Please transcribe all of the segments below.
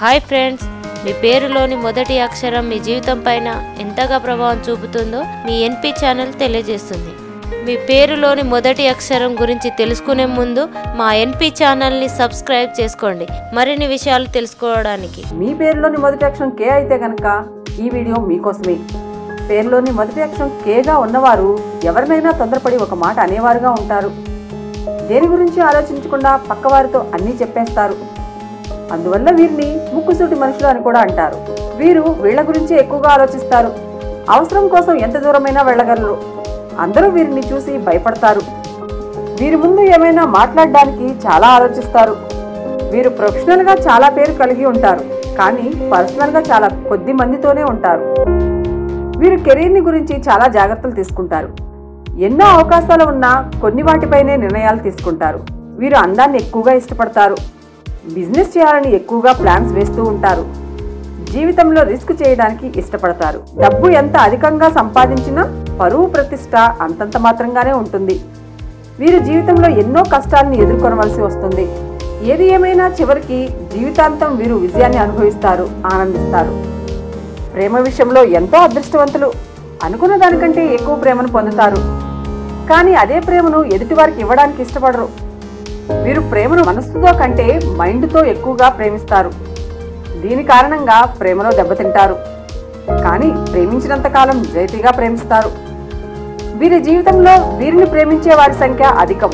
Hi friends మీ పేరులోని మొదటి అక్షరం మీ జీవితం పైన ఎంతగా ప్రభావం చూపుతుందో మీ ఎన్పి ఛానల్ తెలియజేస్తుంది. మీ పేరులోని మొదటి అక్షరం గురించి తెలుసుకునే ముందు మా ఎన్పి ఛానల్ని సబ్స్క్రైబ్ చేసుకోండి. మరిన్ని విషయాలు తెలుసుకోవడానికి. మీ పేరులోని మొదటి అక్షరం కే అయితే కనుక ఈ వీడియో మీకోసమే. పేరులోని మొదటి అక్షరం కేగా ఉన్నవారు ఎవరినైనా తొందరపడి ఒక మాట అనేవారుగా ఉంటారు. దేని గురించి ఆలోచించకుండా పక్కవారితో అన్నీ చెప్పేస్తారు. అందువల్ల వీరిని ముక్కుసూటి మనుషులు అని కూడా అంటారు. వీరు వీళ్ళ గురించి ఎక్కువగా ఆలోచిస్తారు. అవసరం కోసం ఎంత దూరమైనా వెళ్ళగలరు. అందరూ వీరిని చూసి భయపడతారు. వీరి ముందు ఏమైనా మాట్లాడడానికి చాలా ఆలోచిస్తారు. వీరు ప్రొఫెషనల్గా చాలా పేరు కలిగి ఉంటారు. కానీ పర్సనల్గా చాలా కొద్ది మందితోనే ఉంటారు. వీరు కెరీర్ని గురించి చాలా జాగ్రత్తలు తీసుకుంటారు. ఎన్నో అవకాశాలు ఉన్నా కొన్ని వాటిపైనే నిర్ణయాలు తీసుకుంటారు. వీరు అందాన్ని ఎక్కువగా ఇష్టపడతారు. బిజినెస్ చేయాలని ఎక్కువగా ప్లాన్స్ వేస్తూ ఉంటారు. జీవితంలో రిస్క్ చేయడానికి ఇష్టపడతారు. డబ్బు ఎంత అధికంగా సంపాదించినా పరువు ప్రతిష్ట అంతంత మాత్రంగానే ఉంటుంది. వీరు జీవితంలో ఎన్నో కష్టాలను ఎదుర్కొనవలసి వస్తుంది. ఏది ఏమైనా చివరికి జీవితాంతం వీరు విజయాన్ని అనుభవిస్తారు ఆనందిస్తారు. ప్రేమ విషయంలో ఎంతో అదృష్టవంతులు. అనుకున్న దానికంటే ఎక్కువ ప్రేమను పొందుతారు. కానీ అదే ప్రేమను ఎదుటివారికి ఇవ్వడానికి ఇష్టపడరు. వీరు ప్రేమను మనస్సుతో కంటే మైండ్తో ఎక్కువగా ప్రేమిస్తారు. దీని కారణంగా ప్రేమలో దెబ్బతింటారు కానీ ప్రేమించినంతకాలం నిజాయితీగా ప్రేమిస్తారు. వీరి జీవితంలో వీరిని ప్రేమించే వారి సంఖ్య అధికం.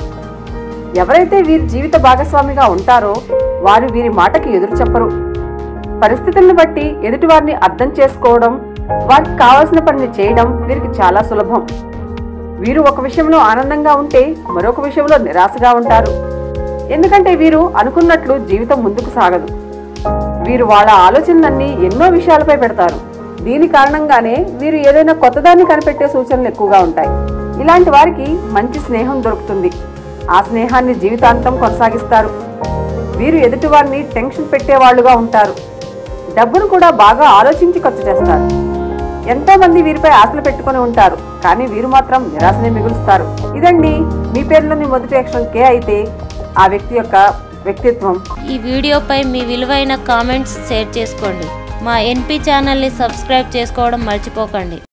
ఎవరైతే వీరి జీవిత భాగస్వామిగా ఉంటారో వారు వీరి మాటకి ఎదురు చెప్పరు. పరిస్థితులను బట్టి ఎదుటివారిని అర్థం చేసుకోవడం వారికి కావాల్సిన పనిని చేయడం వీరికి చాలా సులభం. వీరు ఒక విషయంలో ఆనందంగా ఉంటే మరొక విషయంలో నిరాశగా ఉంటారు. ఎందుకంటే వీరు అనుకున్నట్లు జీవితం ముందుకు సాగదు. వీరు వాళ్ళ ఆలోచనలన్నీ ఎన్నో విషయాలపై పెడతారు. దీని కారణంగానే వీరు ఏదైనా కొత్తదాన్ని కనిపెట్టే సూచనలు ఎక్కువగా ఉంటాయి. ఇలాంటి వారికి మంచి స్నేహం దొరుకుతుంది. ఆ స్నేహాన్ని జీవితాంతం కొనసాగిస్తారు. వీరు ఎదుటివారిని టెన్షన్ పెట్టేవాళ్ళుగా ఉంటారు. డబ్బును కూడా బాగా ఆలోచించి ఖర్చు చేస్తారు. ఎంతో మంది వీరిపై ఆశలు పెట్టుకొని ఉంటారు. కానీ వీరు మాత్రం నిరాశనే మిగులుస్తారు. ఇదండి మీ పేరులోని మొదటి అక్షరం కే అయితే ఆ వ్యక్తి యొక్క వ్యక్తిత్వం. ఈ వీడియోపై మీ విలువైన కామెంట్స్ షేర్ చేసుకోండి. మా ఎన్పి ఛానల్ని సబ్స్క్రైబ్ చేసుకోవడం మర్చిపోకండి.